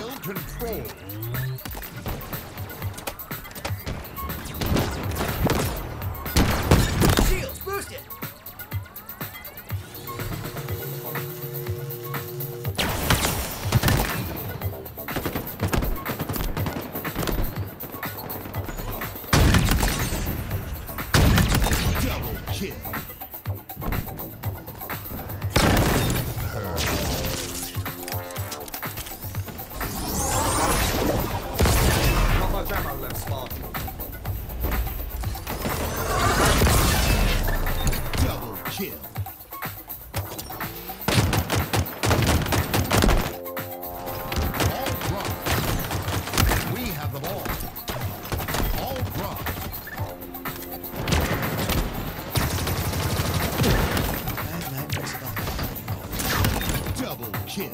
Control. Kill.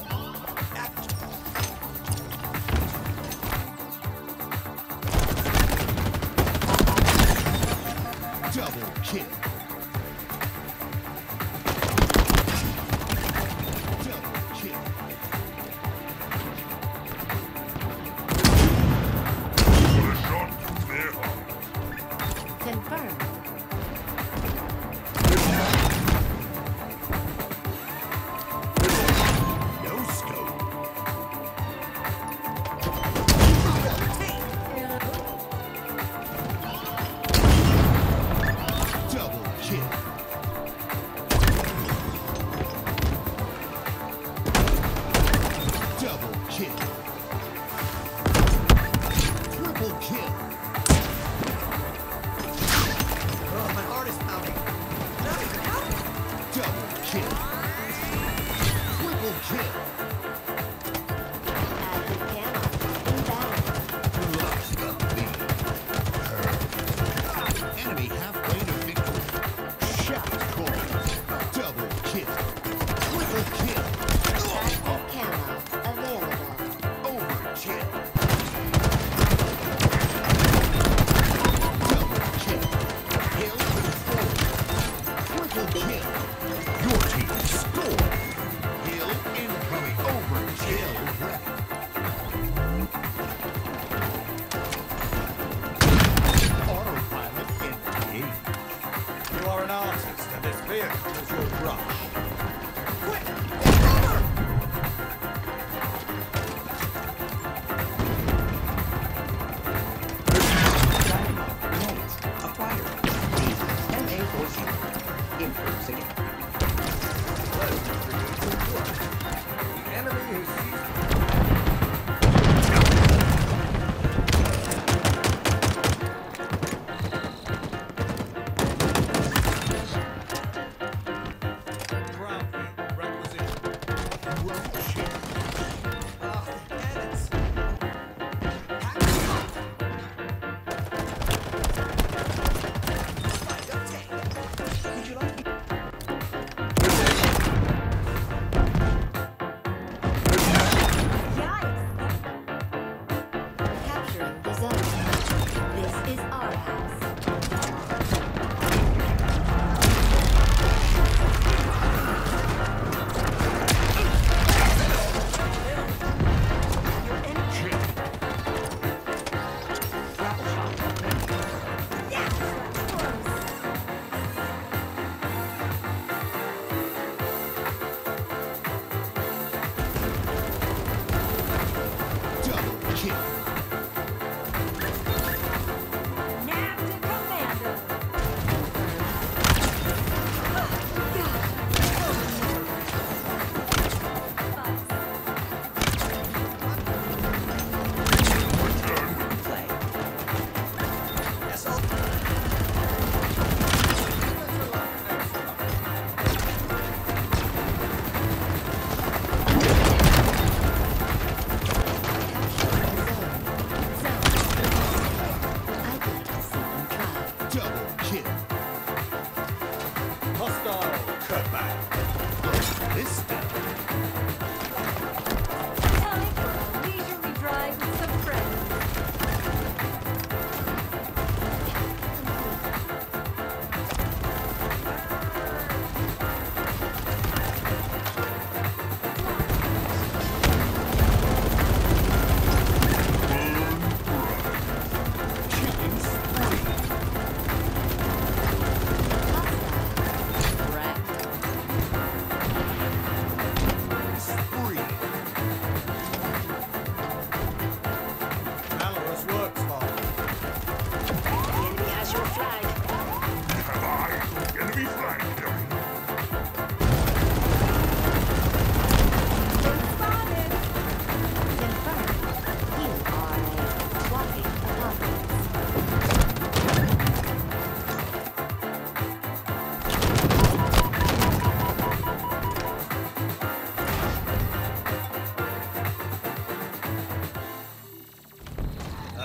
Double kill. Confirmed.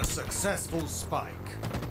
A successful spike.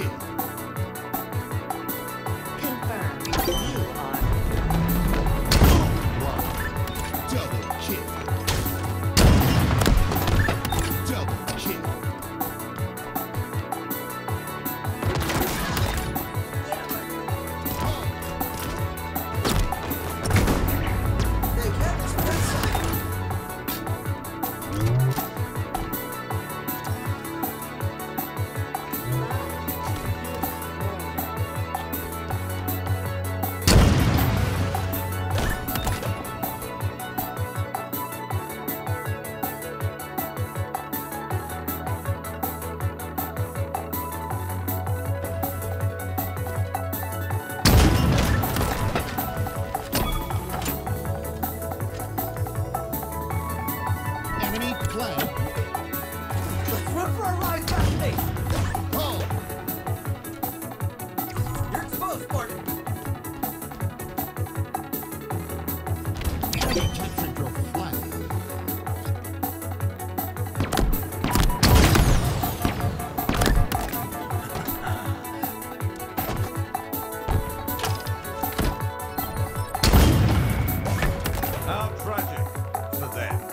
Yeah. How tragic for them.